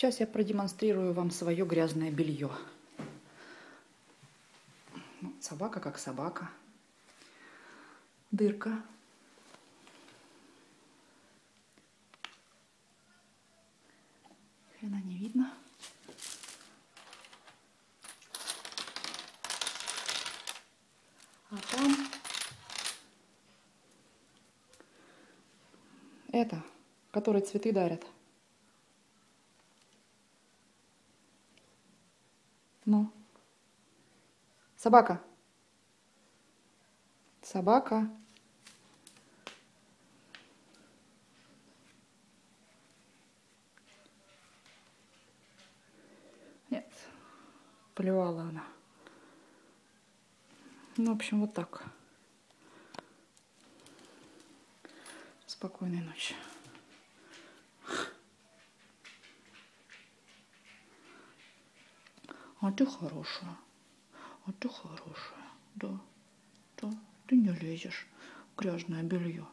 Сейчас я продемонстрирую вам свое грязное белье. Собака как собака. Дырка. Хрена не видно. А там это, который цветы дарят. Ну. Собака. Собака. Нет, плевала она. Ну, в общем, вот так. Спокойной ночи. А ты хорошая. А ты хорошая. Да. Да. Ты не лезешь. Грязное белье.